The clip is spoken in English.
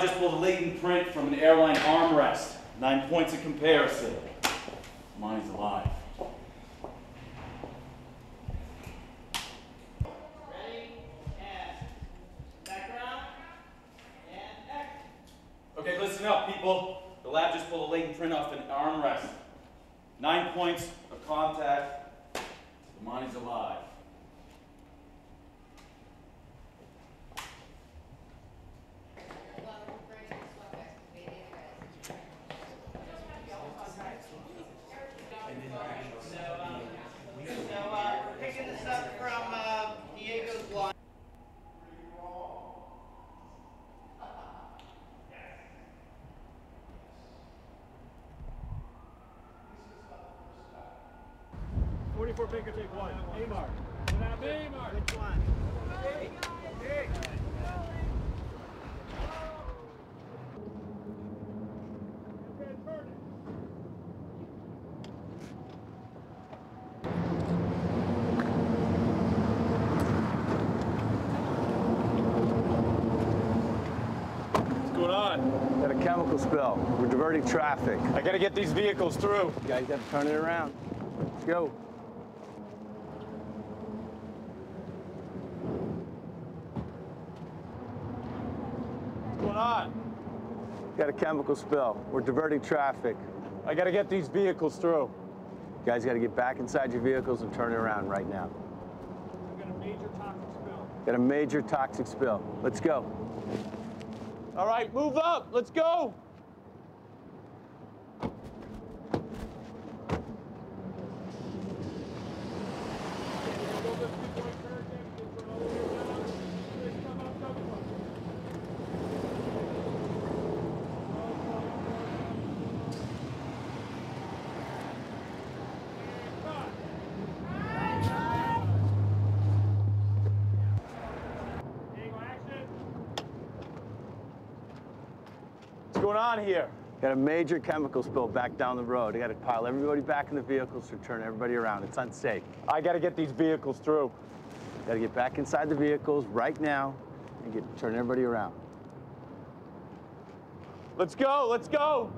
just pulled a latent print from an airline armrest. Nine points of comparison. Mine's alive. Ready, and background, and action. Okay, listen up, people. The lab just pulled a latent print off an armrest. Nine points of contact. The mine's alive. Forty-four Baker, take one. Amar. What happened? Amar. Which one? What's going on? Got a chemical spill. We're diverting traffic. I gotta get these vehicles through. You guys got to turn it around. Let's go. On? Got a chemical spill. We're diverting traffic. I gotta get these vehicles through. You guys got to get back inside your vehicles and turn it around right now. We got a major toxic spill. Got a major toxic spill. Let's go. All right, move up. Let's go. What's going on here? Got a major chemical spill back down the road. I got to pile everybody back in the vehicles to turn everybody around. It's unsafe. I gotta get these vehicles through. Got to get back inside the vehicles right now and get turn everybody around. Let's go. Let's go.